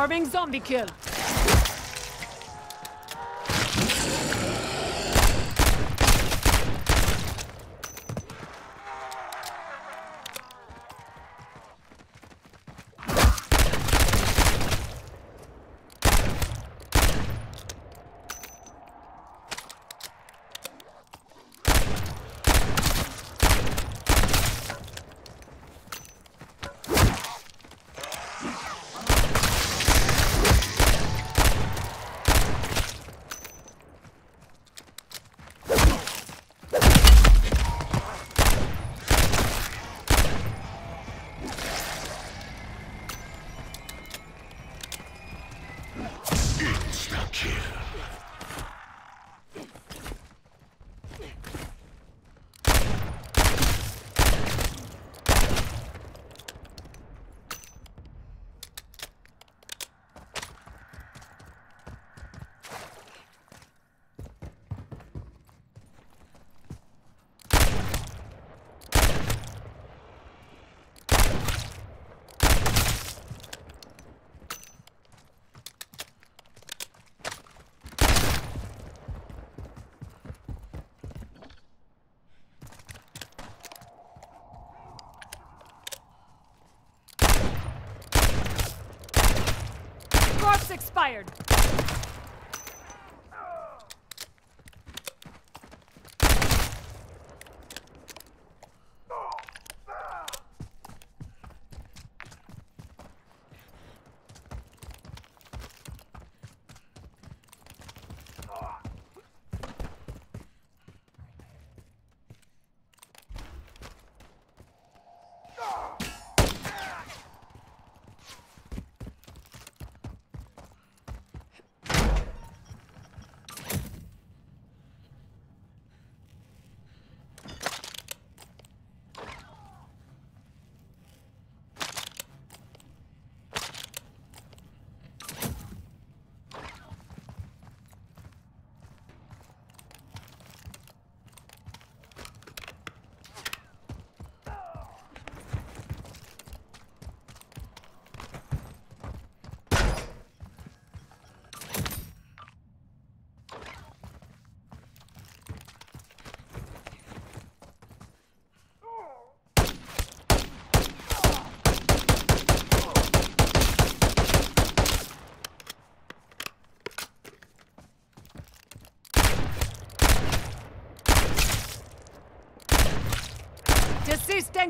Confirming zombie kill. Corpse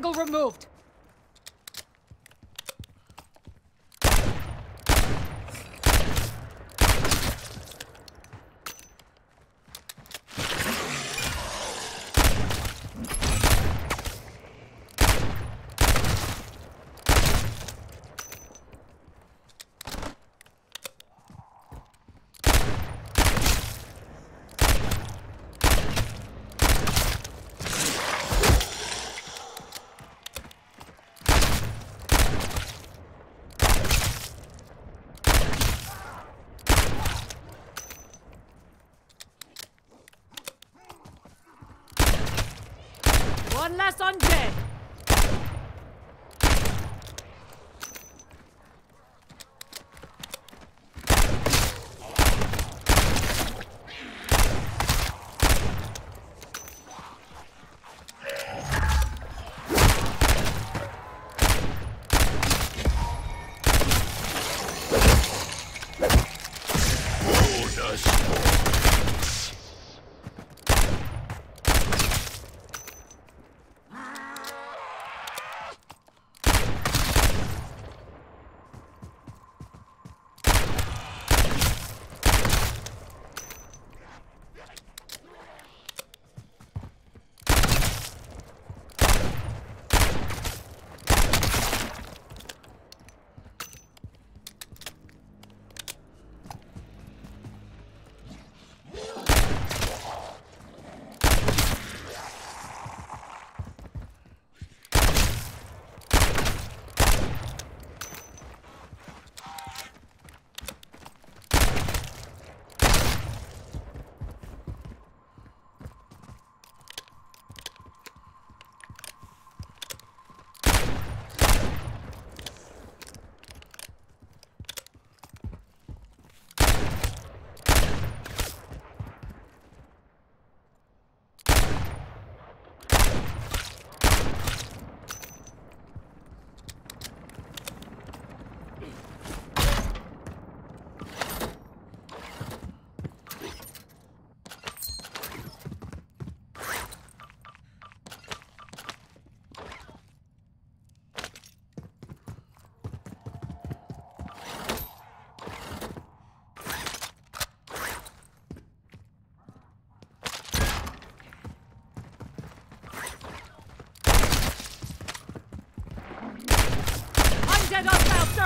angle removed. One less undead.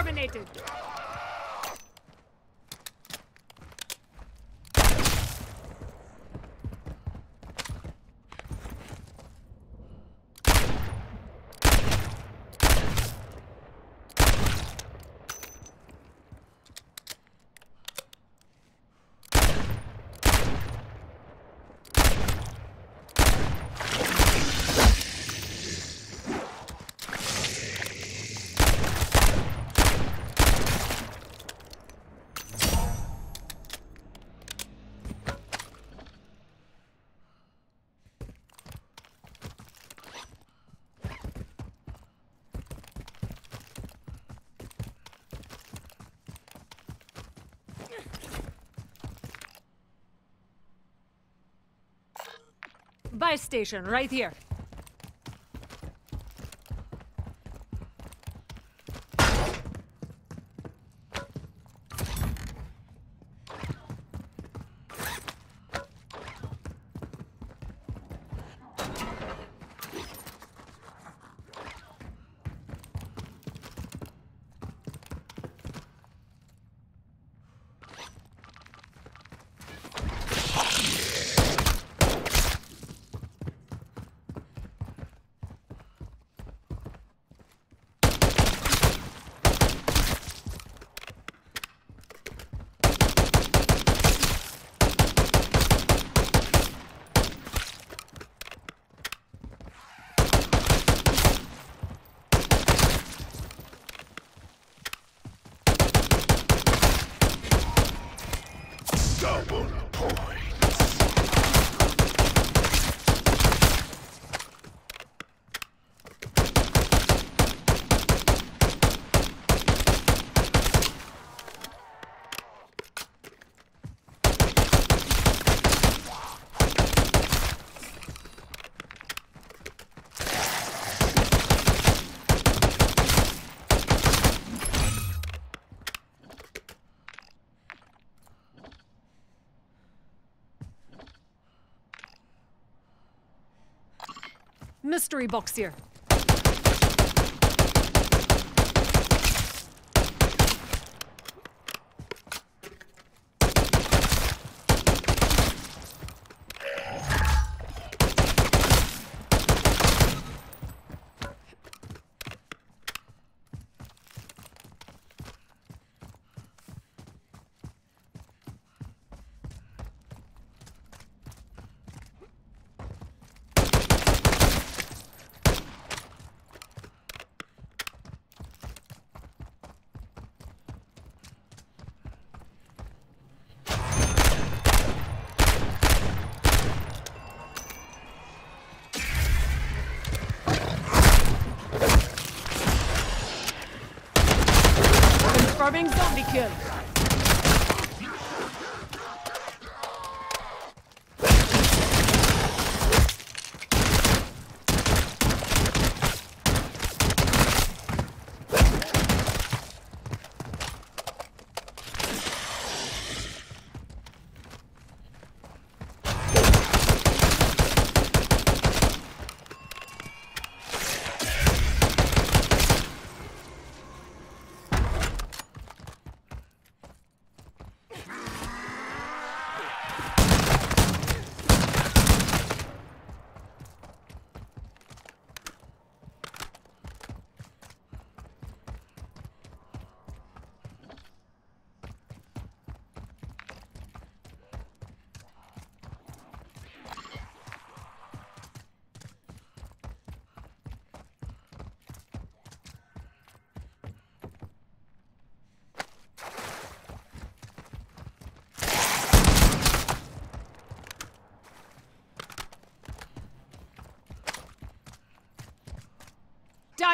Terminated. Buy station right here. Double points. Mystery box here. Kill.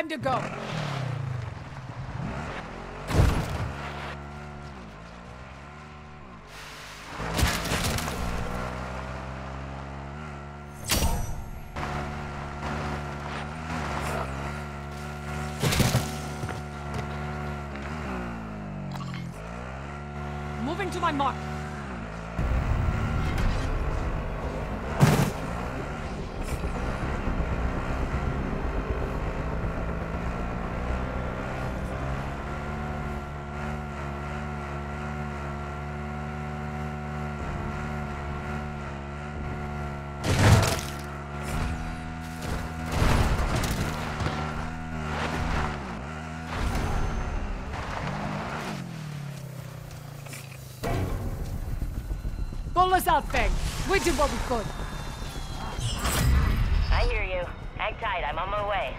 Time to go. Moving to my mark. Us out, Fang. We did what we could. I hear you. Hang tight, I'm on my way.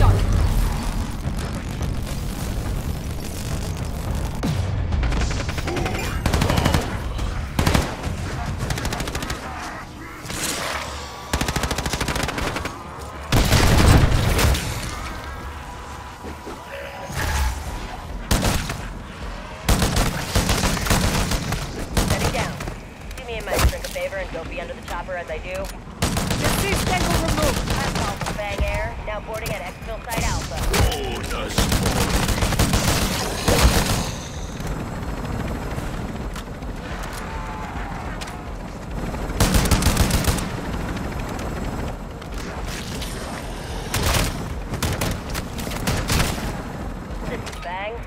Dark. Setting down. Favor and don't be under the chopper as I do.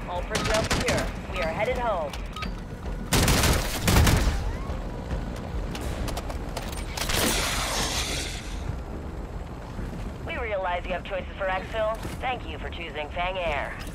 All personnel secure. We are headed home. We realize you have choices for exfil. Thank you for choosing Fang Air.